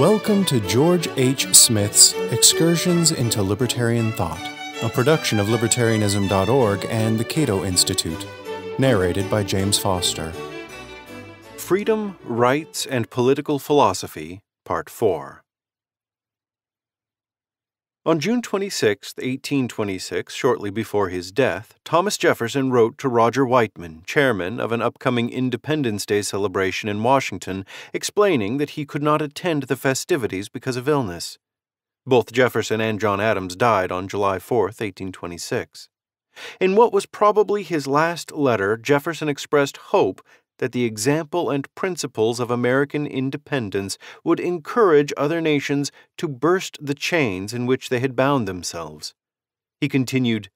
Welcome to George H. Smith's Excursions into Libertarian Thought, a production of libertarianism.org and the Cato Institute, narrated by James Foster. Freedom, Rights, and Political Philosophy, Part 4. On June 26, 1826, shortly before his death, Thomas Jefferson wrote to Roger Weightman, chairman of an upcoming Independence Day celebration in Washington, explaining that he could not attend the festivities because of illness. Both Jefferson and John Adams died on July 4, 1826. In what was probably his last letter, Jefferson expressed hope that the example and principles of American independence would encourage other nations to burst the chains in which they had bound themselves. He continued,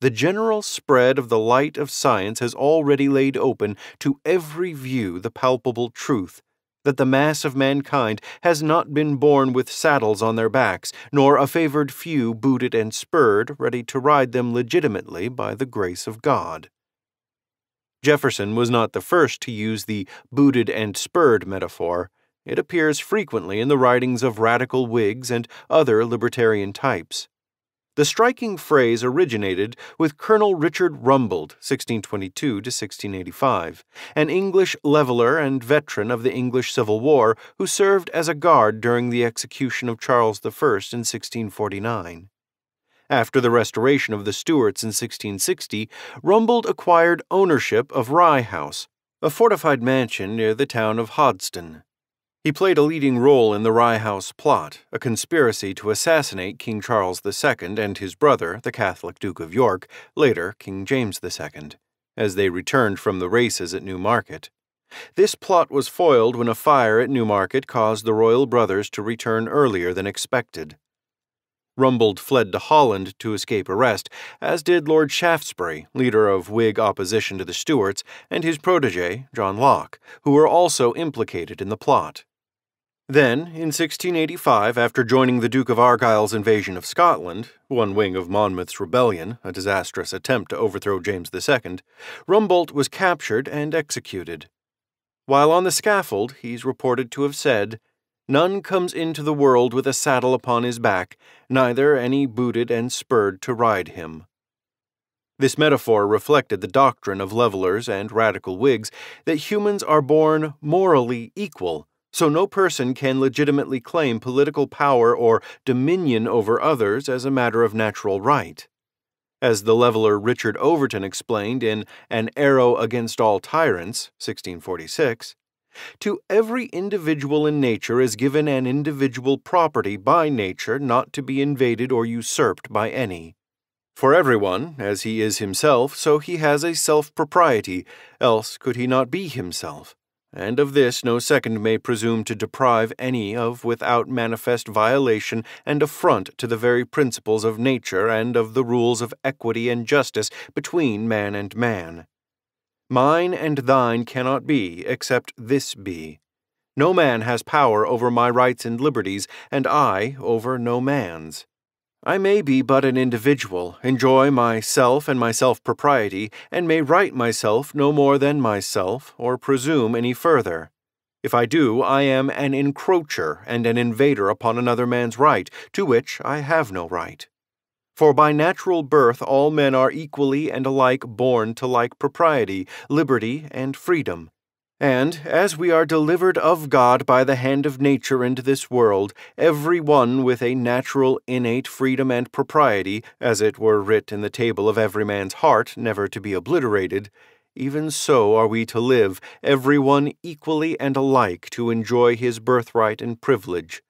The general spread of the light of science has already laid open to every view the palpable truth that the mass of mankind has not been born with saddles on their backs, nor a favored few booted and spurred, ready to ride them legitimately by the grace of God. Jefferson was not the first to use the booted and spurred metaphor. It appears frequently in the writings of radical Whigs and other libertarian types. The striking phrase originated with Colonel Richard Rumbold, 1622 to 1685, an English leveler and veteran of the English Civil War who served as a guard during the execution of Charles I in 1649. After the restoration of the Stuarts in 1660, Rumbold acquired ownership of Rye House, a fortified mansion near the town of Hoddesdon. He played a leading role in the Rye House plot, a conspiracy to assassinate King Charles II and his brother, the Catholic Duke of York, later King James II, as they returned from the races at Newmarket. This plot was foiled when a fire at Newmarket caused the royal brothers to return earlier than expected. Rumbold fled to Holland to escape arrest, as did Lord Shaftesbury, leader of Whig opposition to the Stuarts, and his protege, John Locke, who were also implicated in the plot. Then, in 1685, after joining the Duke of Argyll's invasion of Scotland, one wing of Monmouth's rebellion, a disastrous attempt to overthrow James II, Rumbold was captured and executed. While on the scaffold, he's reported to have said, None comes into the world with a saddle upon his back, neither any booted and spurred to ride him. This metaphor reflected the doctrine of levelers and radical Whigs that humans are born morally equal, so no person can legitimately claim political power or dominion over others as a matter of natural right. As the leveler Richard Overton explained in An Arrow Against All Tyrants, 1646, to every individual in nature is given an individual property by nature not to be invaded or usurped by any. For everyone, as he is himself, so he has a self propriety, else could he not be himself. And of this no second may presume to deprive any of without manifest violation and affront to the very principles of nature and of the rules of equity and justice between man and man. Mine and thine cannot be, except this be. No man has power over my rights and liberties, and I over no man's. I may be but an individual, enjoy myself and my self propriety, and may right myself no more than myself, or presume any further. If I do, I am an encroacher and an invader upon another man's right, to which I have no right. For by natural birth all men are equally and alike born to like propriety, liberty, and freedom. And, as we are delivered of God by the hand of nature into this world, every one with a natural innate freedom and propriety, as it were writ in the table of every man's heart, never to be obliterated, even so are we to live, every one equally and alike to enjoy his birthright and privilege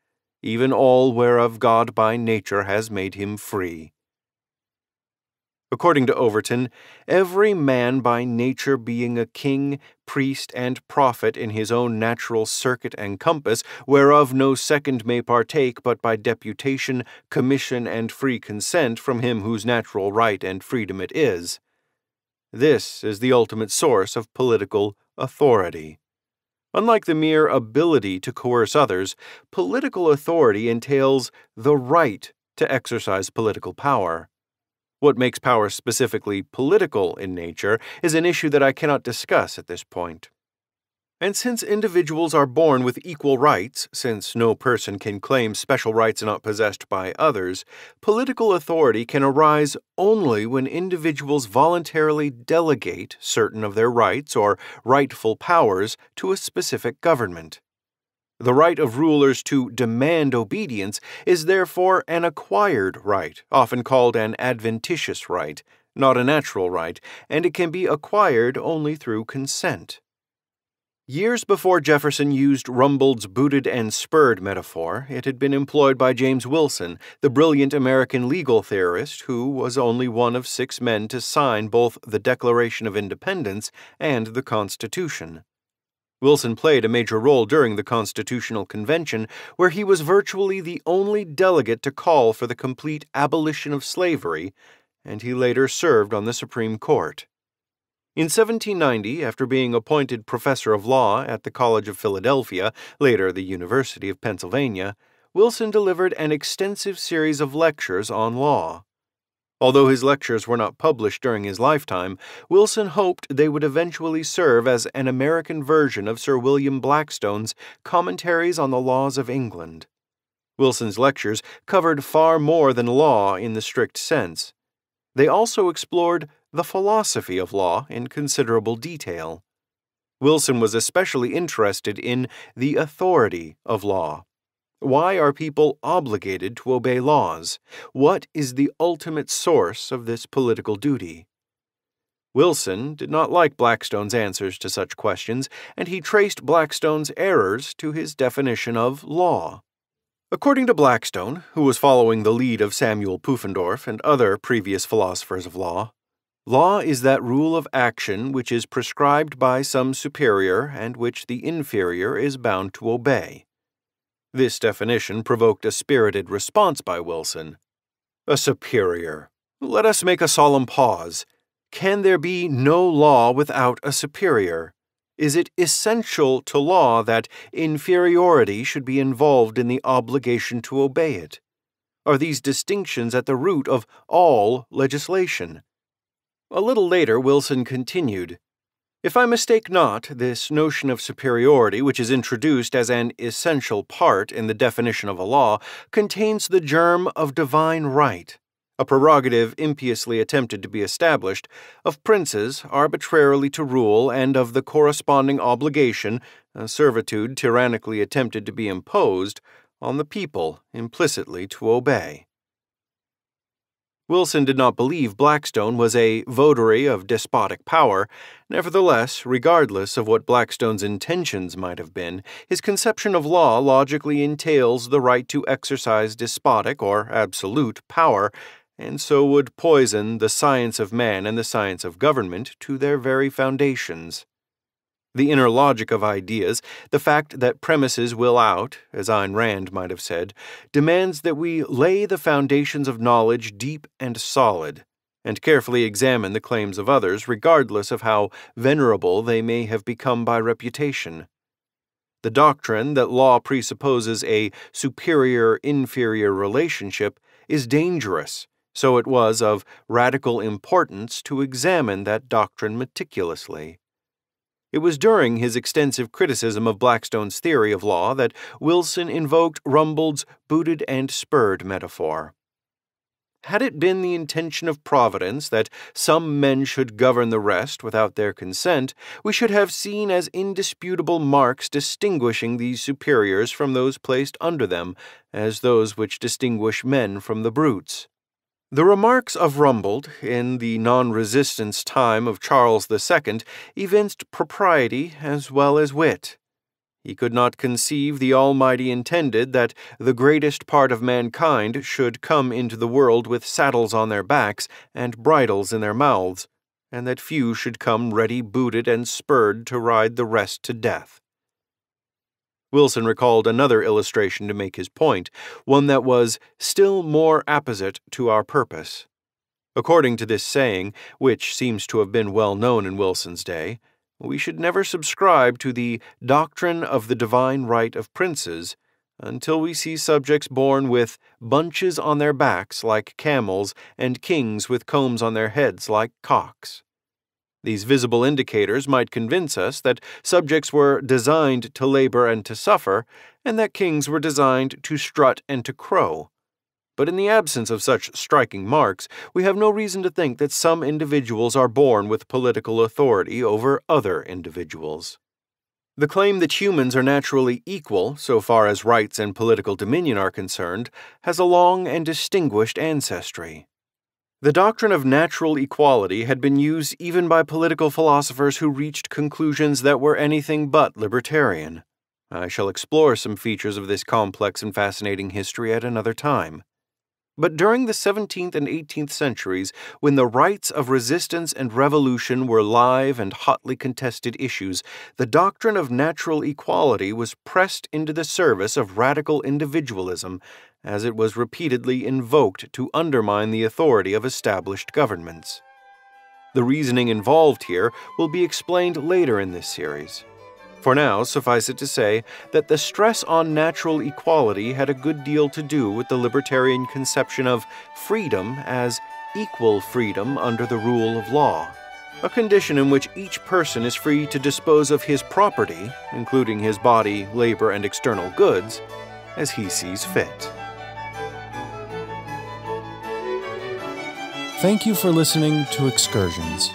even all whereof God by nature has made him free. According to Overton, every man by nature being a king, priest, and prophet in his own natural circuit and compass, whereof no second may partake but by deputation, commission, and free consent from him whose natural right and freedom it is. This is the ultimate source of political authority. Unlike the mere ability to coerce others, political authority entails the right to exercise political power. What makes power specifically political in nature is an issue that I cannot discuss at this point. And since individuals are born with equal rights, since no person can claim special rights not possessed by others, political authority can arise only when individuals voluntarily delegate certain of their rights or rightful powers to a specific government. The right of rulers to demand obedience is therefore an acquired right, often called an adventitious right, not a natural right, and it can be acquired only through consent. Years before Jefferson used Rumbold's booted and spurred metaphor, it had been employed by James Wilson, the brilliant American legal theorist who was only one of six men to sign both the Declaration of Independence and the Constitution. Wilson played a major role during the Constitutional Convention, where he was virtually the only delegate to call for the complete abolition of slavery, and he later served on the Supreme Court. In 1790, after being appointed professor of law at the College of Philadelphia, later the University of Pennsylvania, Wilson delivered an extensive series of lectures on law. Although his lectures were not published during his lifetime, Wilson hoped they would eventually serve as an American version of Sir William Blackstone's Commentaries on the Laws of England. Wilson's lectures covered far more than law in the strict sense. They also explored the philosophy of law in considerable detail. Wilson was especially interested in the authority of law. Why are people obligated to obey laws? What is the ultimate source of this political duty? Wilson did not like Blackstone's answers to such questions, and he traced Blackstone's errors to his definition of law. According to Blackstone, who was following the lead of Samuel Pufendorf and other previous philosophers of law, Law is that rule of action which is prescribed by some superior and which the inferior is bound to obey. This definition provoked a spirited response by Wilson. A superior. Let us make a solemn pause. Can there be no law without a superior? Is it essential to law that inferiority should be involved in the obligation to obey it? Are these distinctions at the root of all legislation? A little later, Wilson continued If I mistake not, this notion of superiority, which is introduced as an essential part in the definition of a law, contains the germ of divine right, a prerogative impiously attempted to be established, of princes arbitrarily to rule, and of the corresponding obligation, a servitude tyrannically attempted to be imposed, on the people implicitly to obey. Wilson did not believe Blackstone was a votary of despotic power. Nevertheless, regardless of what Blackstone's intentions might have been, his conception of law logically entails the right to exercise despotic or absolute power, and so would poison the science of man and the science of government to their very foundations. The inner logic of ideas, the fact that premises will out, as Ayn Rand might have said, demands that we lay the foundations of knowledge deep and solid, and carefully examine the claims of others, regardless of how venerable they may have become by reputation. The doctrine that law presupposes a superior inferior relationship is dangerous, so it was of radical importance to examine that doctrine meticulously. It was during his extensive criticism of Blackstone's theory of law that Wilson invoked Rumbold's booted and spurred metaphor. Had it been the intention of Providence that some men should govern the rest without their consent, we should have seen as indisputable marks distinguishing these superiors from those placed under them, as those which distinguish men from the brutes. The remarks of Rumbold in the non resistance time of Charles II evinced propriety as well as wit. He could not conceive the Almighty intended that the greatest part of mankind should come into the world with saddles on their backs and bridles in their mouths, and that few should come ready booted and spurred to ride the rest to death. Wilson recalled another illustration to make his point, one that was still more apposite to our purpose. According to this saying, which seems to have been well known in Wilson's day, we should never subscribe to the doctrine of the divine right of princes until we see subjects born with bunches on their backs like camels and kings with combs on their heads like cocks. These visible indicators might convince us that subjects were designed to labor and to suffer, and that kings were designed to strut and to crow. But in the absence of such striking marks, we have no reason to think that some individuals are born with political authority over other individuals. The claim that humans are naturally equal, so far as rights and political dominion are concerned, has a long and distinguished ancestry. The doctrine of natural equality had been used even by political philosophers who reached conclusions that were anything but libertarian. I shall explore some features of this complex and fascinating history at another time. But during the 17th and 18th centuries, when the rights of resistance and revolution were live and hotly contested issues, the doctrine of natural equality was pressed into the service of radical individualism as it was repeatedly invoked to undermine the authority of established governments. The reasoning involved here will be explained later in this series. For now, suffice it to say that the stress on natural equality had a good deal to do with the libertarian conception of freedom as equal freedom under the rule of law, a condition in which each person is free to dispose of his property, including his body, labor, and external goods, as he sees fit. Thank you for listening to Excursions.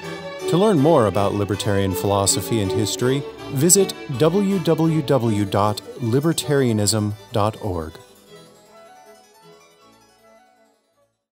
To learn more about libertarian philosophy and history, visit www.libertarianism.org.